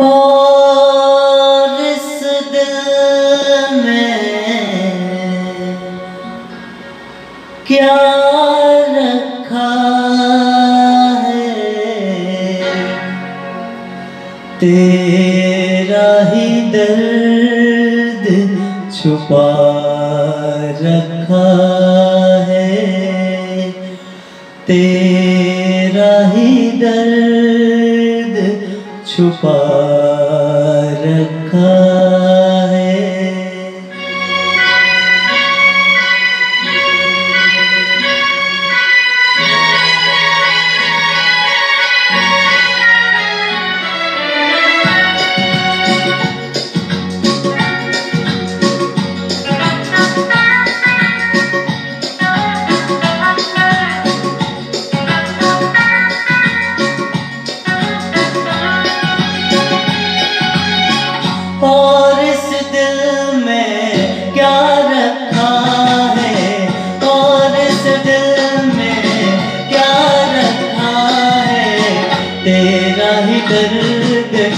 और दिल में क्या रखा है? तेरा ही दर्द छुपा रखा है। तेरा ही दर्द Chúa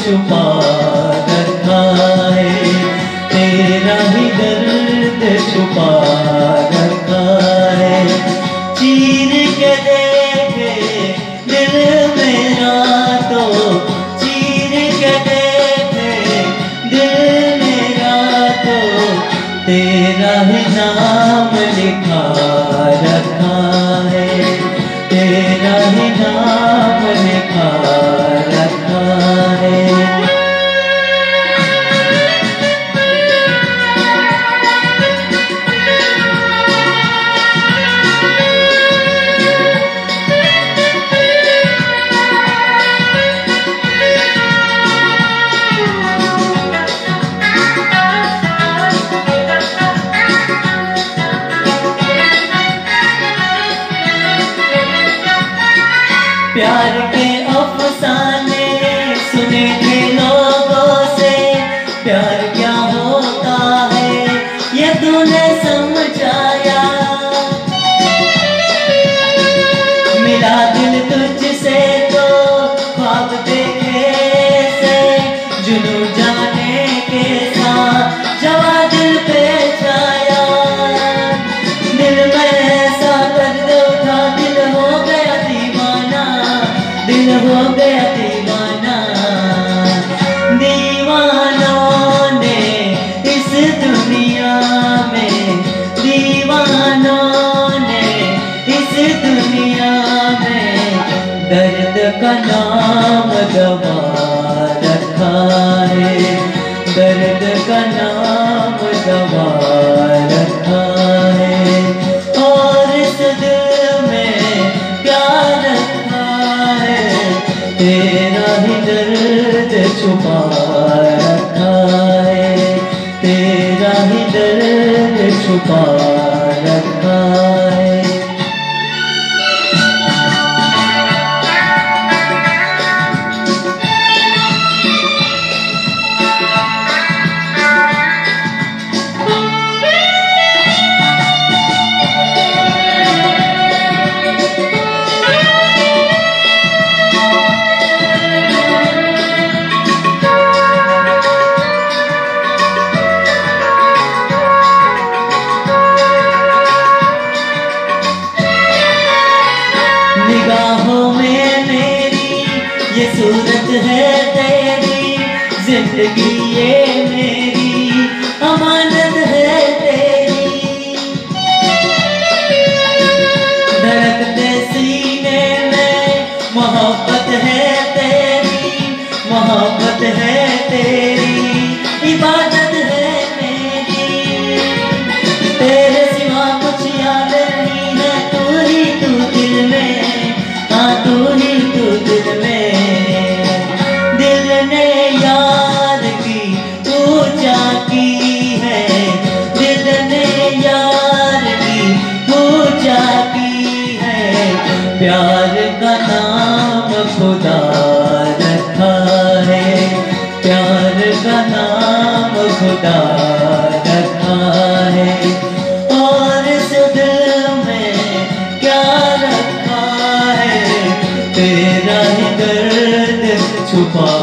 छुपा रखा है। तेरा ही दर्द छुपा प्यार के अफसाने सुने दुनिया में दर्द का नाम दबा रखा है। दर्द का नाम दबा रखा है। और इस दिल में क्या रखा है। तेरा ही दर्द छुपा रखा है। तेरा ही दर्द छुपा रखा এসে গিয়ে to fall.